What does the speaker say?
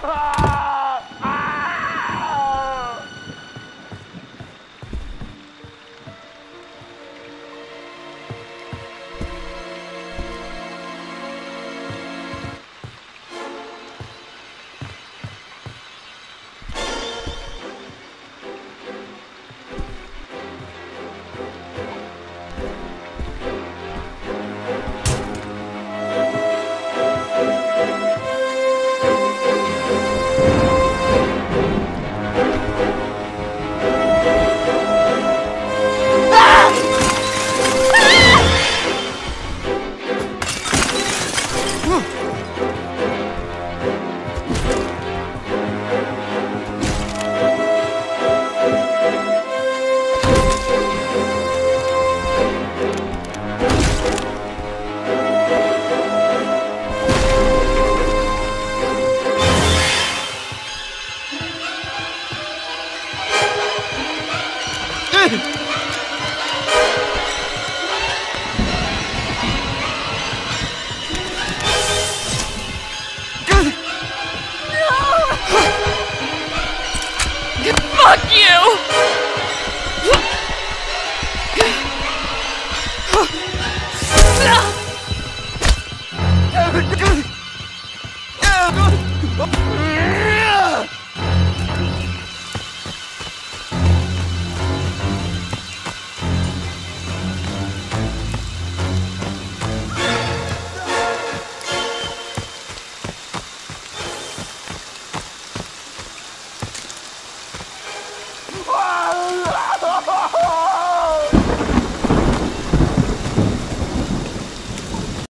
เ good. You!